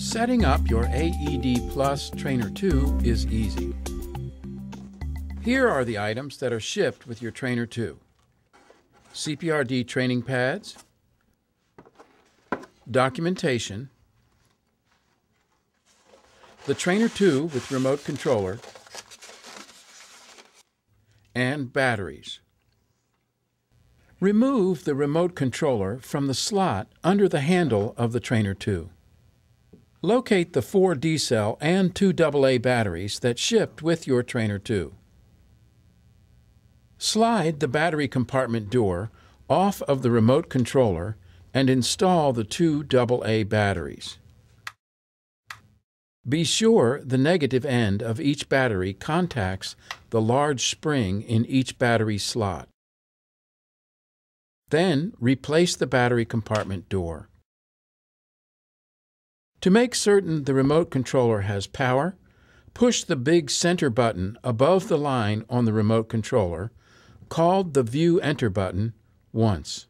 Setting up your AED Plus Trainer 2 is easy. Here are the items that are shipped with your Trainer 2. CPRD training pads, documentation, the Trainer 2 with remote controller, and batteries. Remove the remote controller from the slot under the handle of the Trainer 2. Locate the 4 D-cell and 2 AA batteries that shipped with your Trainer 2. Slide the battery compartment door off of the remote controller and install the two AA batteries. Be sure the negative end of each battery contacts the large spring in each battery slot. Then replace the battery compartment door. To make certain the remote controller has power, push the big center button above the line on the remote controller, called the View Enter button, once.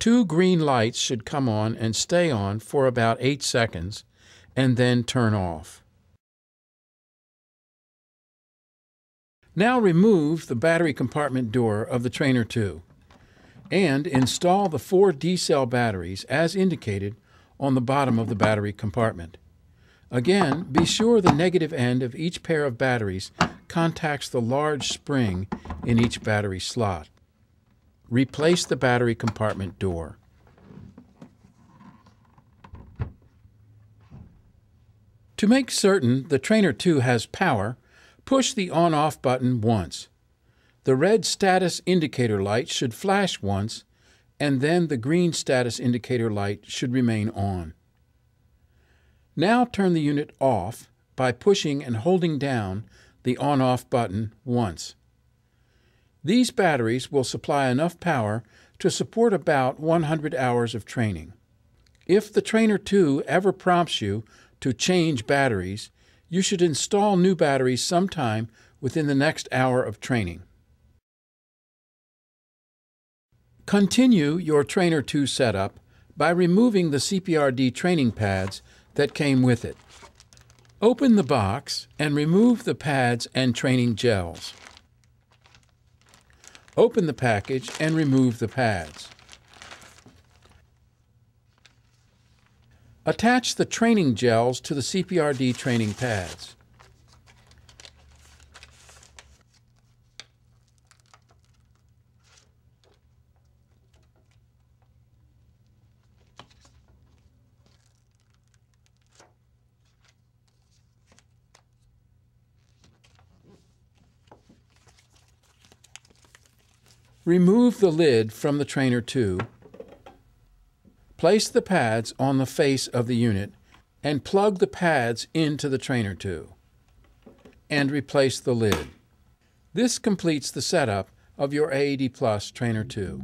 Two green lights should come on and stay on for about 8 seconds, and then turn off. Now remove the battery compartment door of the Trainer 2 and install the four D-cell batteries as indicated on the bottom of the battery compartment. Again, be sure the negative end of each pair of batteries contacts the large spring in each battery slot. Replace the battery compartment door. To make certain the Trainer 2 has power, push the on-off button once. The red status indicator light should flash once, and then the green status indicator light should remain on. Now turn the unit off by pushing and holding down the on-off button once. These batteries will supply enough power to support about 100 hours of training. If the Trainer 2 ever prompts you to change batteries, you should install new batteries sometime within the next hour of training. Continue your Trainer 2 setup by removing the CPRD training pads that came with it. Open the box and remove the pads and training gels. Open the package and remove the pads. Attach the training gels to the CPRD training pads. Remove the lid from the Trainer 2. Place the pads on the face of the unit and plug the pads into the Trainer 2. And replace the lid. This completes the setup of your AED Plus Trainer 2.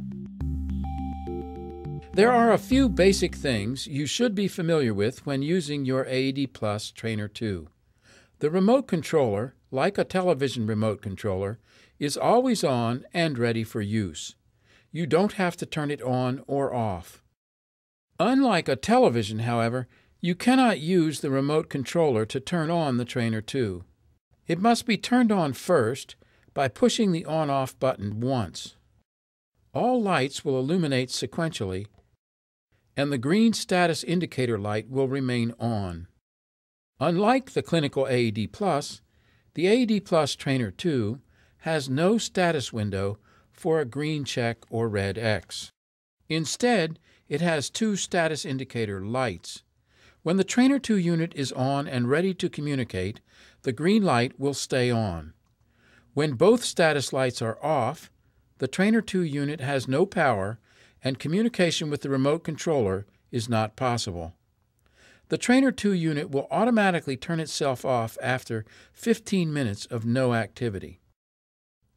There are a few basic things you should be familiar with when using your AED Plus Trainer 2. The remote controller, like a television remote controller, is always on and ready for use. You don't have to turn it on or off. Unlike a television, however, you cannot use the remote controller to turn on the Trainer 2. It must be turned on first by pushing the on-off button once. All lights will illuminate sequentially, and the green status indicator light will remain on. Unlike the Clinical AED Plus, the AED Plus Trainer 2 has no status window for a green check or red X. Instead, it has two status indicator lights. When the Trainer 2 unit is on and ready to communicate, the green light will stay on. When both status lights are off, the Trainer 2 unit has no power and communication with the remote controller is not possible. The Trainer 2 unit will automatically turn itself off after 15 minutes of no activity.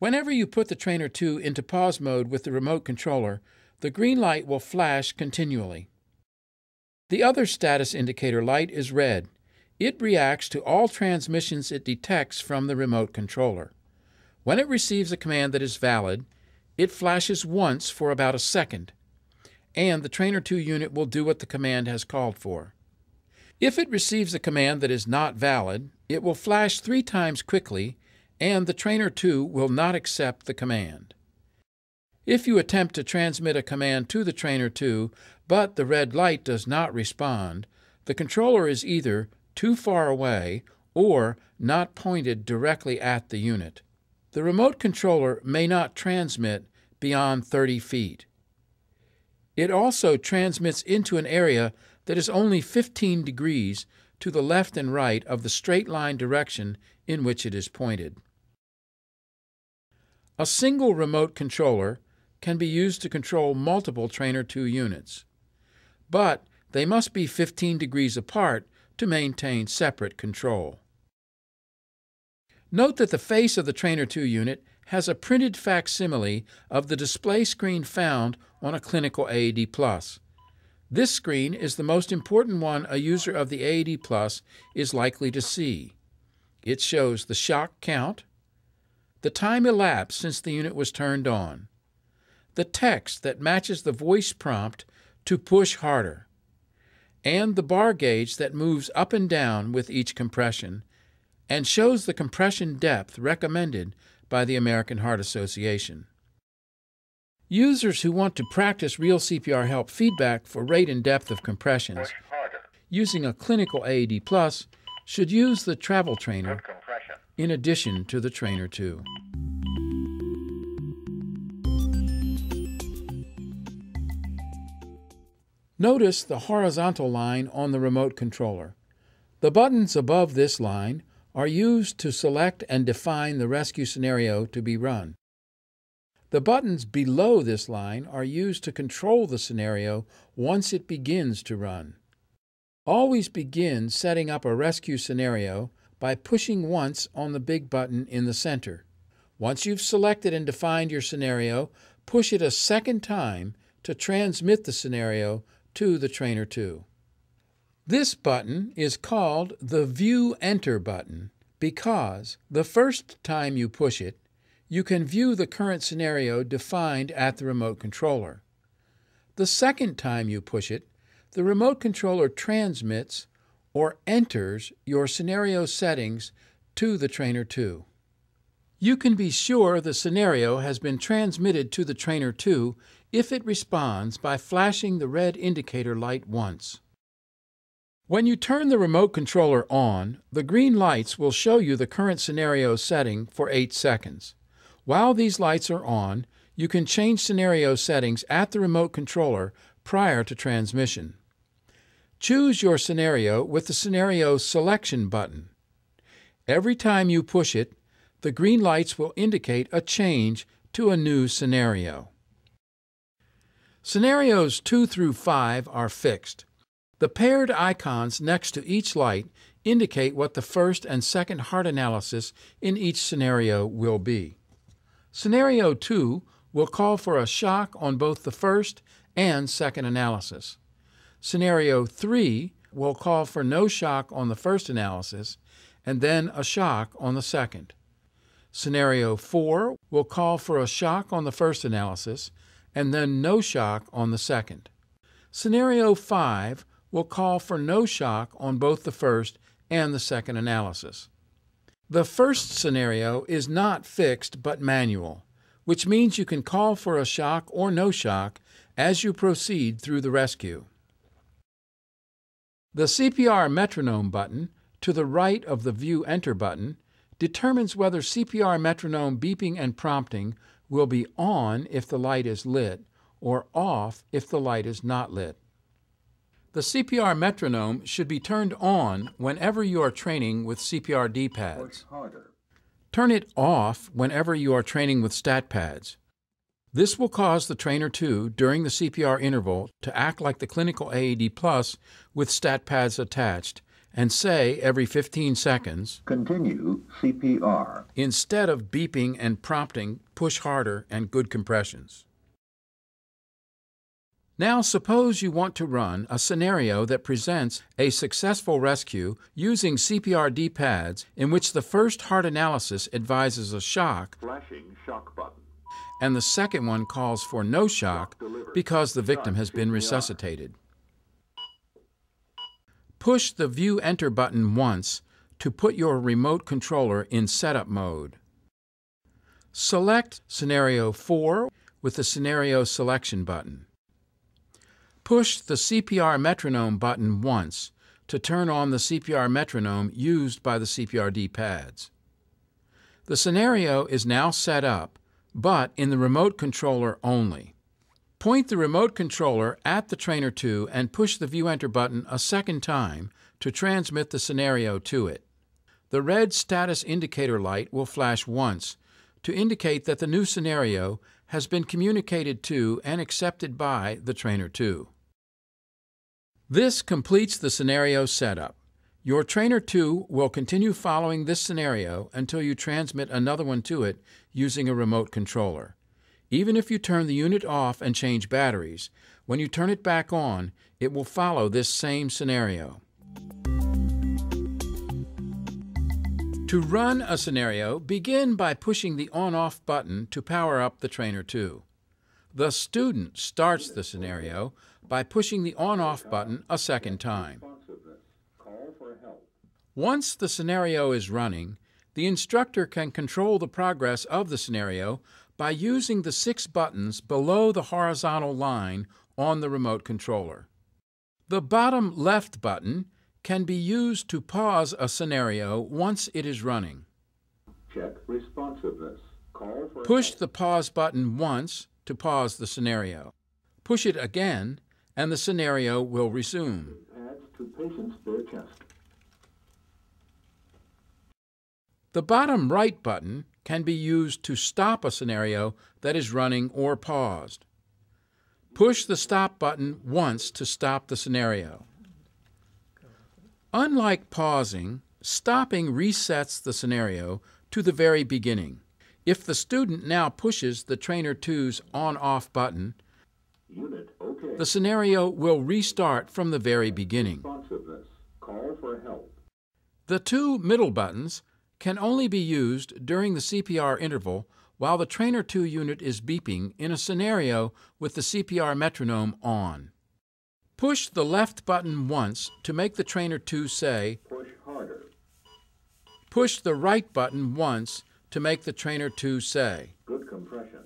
Whenever you put the Trainer 2 into pause mode with the remote controller, the green light will flash continually. The other status indicator light is red. It reacts to all transmissions it detects from the remote controller. When it receives a command that is valid, it flashes once for about a second, and the Trainer 2 unit will do what the command has called for. If it receives a command that is not valid, it will flash three times quickly and the trainer 2 will not accept the command. If you attempt to transmit a command to the trainer 2, but the red light does not respond, the controller is either too far away or not pointed directly at the unit. The remote controller may not transmit beyond 30 feet. It also transmits into an area that is only 15 degrees to the left and right of the straight line direction in which it is pointed. A single remote controller can be used to control multiple Trainer 2 units, but they must be 15 degrees apart to maintain separate control. Note that the face of the Trainer 2 unit has a printed facsimile of the display screen found on a clinical AED Plus. This screen is the most important one a user of the AED Plus is likely to see. It shows the shock count, the time elapsed since the unit was turned on, the text that matches the voice prompt to push harder, and the bar gauge that moves up and down with each compression and shows the compression depth recommended by the American Heart Association. Users who want to practice real CPR help feedback for rate and depth of compressions using a clinical AED Plus should use the travel trainer in addition to the trainer 2. Notice the horizontal line on the remote controller. The buttons above this line are used to select and define the rescue scenario to be run. The buttons below this line are used to control the scenario once it begins to run. Always begin setting up a rescue scenario by pushing once on the big button in the center. Once you've selected and defined your scenario, push it a second time to transmit the scenario to the Trainer 2. This button is called the View Enter button because the first time you push it, you can view the current scenario defined at the remote controller. The second time you push it, the remote controller transmits or enters your scenario settings to the Trainer 2. You can be sure the scenario has been transmitted to the Trainer 2 if it responds by flashing the red indicator light once. When you turn the remote controller on, the green lights will show you the current scenario setting for 8 seconds. While these lights are on, you can change scenario settings at the remote controller prior to transmission. Choose your scenario with the Scenario Selection button. Every time you push it, the green lights will indicate a change to a new scenario. Scenarios 2 through 5 are fixed. The paired icons next to each light indicate what the first and second heart analysis in each scenario will be. Scenario 2 will call for a shock on both the first and second analysis. Scenario 3 will call for no shock on the first analysis and then a shock on the second. Scenario 4 will call for a shock on the first analysis and then no shock on the second. Scenario 5 will call for no shock on both the first and the second analysis. The first scenario is not fixed but manual, which means you can call for a shock or no shock as you proceed through the rescue. The CPR metronome button to the right of the View Enter button determines whether CPR metronome beeping and prompting will be on if the light is lit or off if the light is not lit. The CPR metronome should be turned on whenever you are training with CPR D-pads. Turn it off whenever you are training with stat pads. This will cause the trainer 2 during the CPR interval to act like the clinical AED Plus with stat pads attached and say every 15 seconds, Continue CPR. instead of beeping and prompting push harder and good compressions. Now, suppose you want to run a scenario that presents a successful rescue using CPRD pads in which the first heart analysis advises a shock Flashing shock button. And the second one calls for no shock because the victim has been resuscitated. push the View Enter button once to put your remote controller in setup mode. Select Scenario 4 with the Scenario Selection button. Push the CPR metronome button once to turn on the CPR metronome used by the CPRD pads. The scenario is now set up, but in the remote controller only. Point the remote controller at the Trainer 2 and push the View Enter button a second time to transmit the scenario to it. The red status indicator light will flash once to indicate that the new scenario has been communicated to and accepted by the Trainer 2. This completes the scenario setup. Your Trainer 2 will continue following this scenario until you transmit another one to it using a remote controller. Even if you turn the unit off and change batteries, when you turn it back on, it will follow this same scenario. To run a scenario, begin by pushing the on-off button to power up the Trainer 2. The student starts the scenario by pushing the on-off button a second time. Once the scenario is running, the instructor can control the progress of the scenario by using the six buttons below the horizontal line on the remote controller. The bottom left button can be used to pause a scenario once it is running. Check responsiveness. Call Push the pause button once to pause the scenario. Push it again and the scenario will resume. pads to patient's bare chest. The bottom right button can be used to stop a scenario that is running or paused. Push the stop button once to stop the scenario. Unlike pausing, stopping resets the scenario to the very beginning. If the student now pushes the Trainer 2's on-off button, Unit OK. the scenario will restart from the very beginning. Call for help. The two middle buttons can only be used during the CPR interval while the Trainer 2 unit is beeping in a scenario with the CPR metronome on. Push the left button once to make the Trainer 2 say, Push harder. push the right button once to make the Trainer 2 say. Good compression.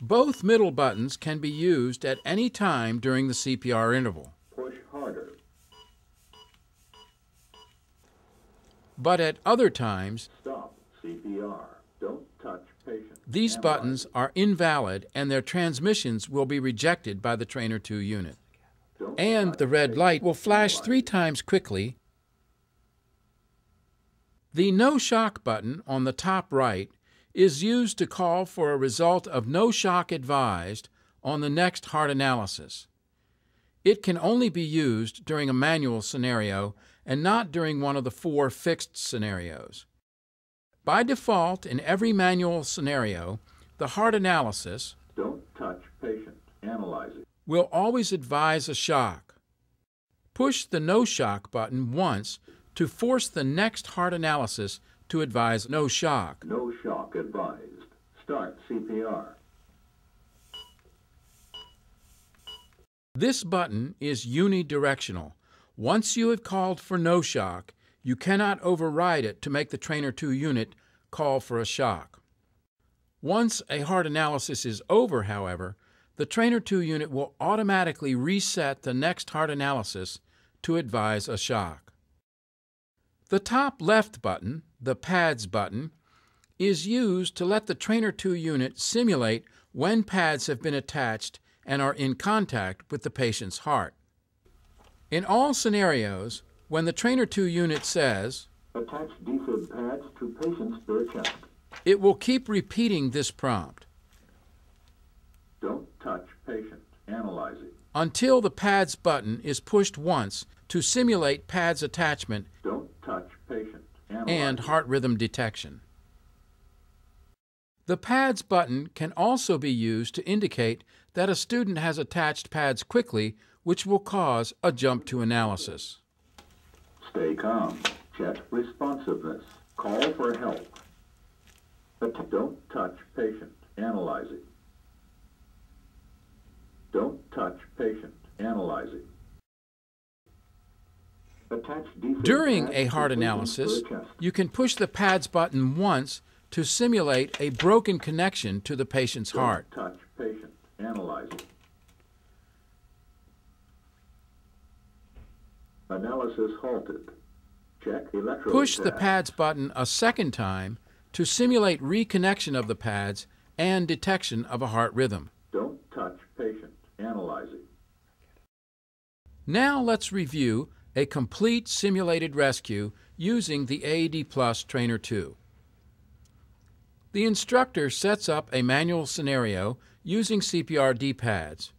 Both middle buttons can be used at any time during the CPR interval, Push harder. But at other times, Stop CPR. Don't touch patient. these buttons are invalid and their transmissions will be rejected by the Trainer 2 unit. And the red light will flash three times quickly. The No Shock button on the top right is used to call for a result of no shock advised on the next heart analysis. It can only be used during a manual scenario and not during one of the four fixed scenarios. By default, in every manual scenario, the heart analysis Don't touch patient. Analyze it. will always advise a shock. Push the no shock button once to force the next heart analysis to advise no shock. No shock advised. Start CPR. This button is unidirectional. Once you have called for no shock, you cannot override it to make the Trainer 2 unit call for a shock. Once a heart analysis is over, however, the Trainer 2 unit will automatically reset the next heart analysis to advise a shock. The top left button, the pads button, is used to let the Trainer 2 unit simulate when pads have been attached and are in contact with the patient's heart. In all scenarios, when the Trainer 2 unit says, Attach defib pads to patient's bare chest. it will keep repeating this prompt Don't touch patient. Analyzing. until the pads button is pushed once to simulate pads attachment Don't touch patient. Analyzing. and heart rhythm detection. The pads button can also be used to indicate that a student has attached pads quickly, which will cause a jump to analysis. Stay calm. Check responsiveness. Call for help. Att- don't touch patient. Analyzing. Don't touch patient. Analyzing. During a heart analysis, you can push the pads button once to simulate a broken connection to the patient's heart. touch patient. Analyzing. Analysis halted. Check electrode Push the pads button a second time to simulate reconnection of the pads and detection of a heart rhythm. Don't touch patient. Analyzing. Now let's review a complete simulated rescue using the AED Plus Trainer 2. The instructor sets up a manual scenario using CPR D-pads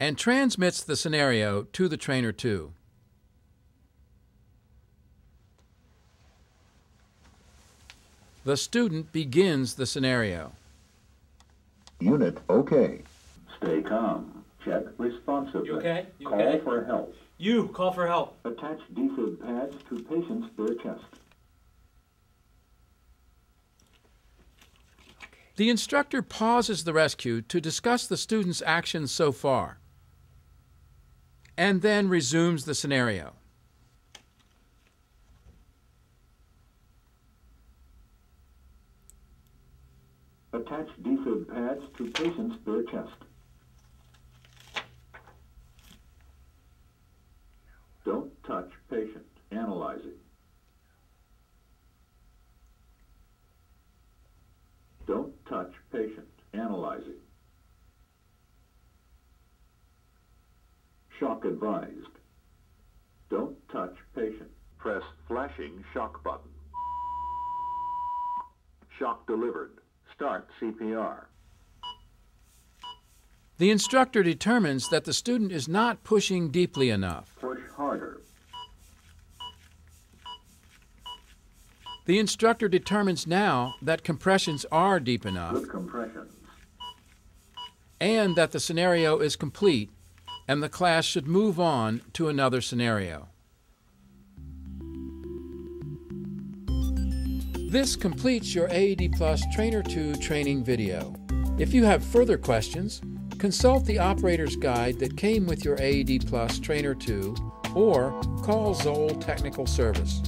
and transmits the scenario to the Trainer 2. The student begins the scenario. Unit okay. Stay calm. Check responsiveness. You okay? You Call okay? for help. You call for help. Attach defib pads to patient's bare chest. The instructor pauses the rescue to discuss the student's actions so far and then resumes the scenario. Attach defib pads to patient's bare chest. Don't touch patient. Analyzing. Don't touch patient. Analyzing. Shock advised. Don't touch patient. Press flashing shock button. Shock delivered. Start CPR. The instructor determines that the student is not pushing deeply enough. Push harder. The instructor determines now that compressions are deep enough Good compressions. and that the scenario is complete and the class should move on to another scenario. This completes your AED Plus Trainer 2 training video. If you have further questions, consult the operator's guide that came with your AED Plus Trainer 2 or call Zoll Technical Service.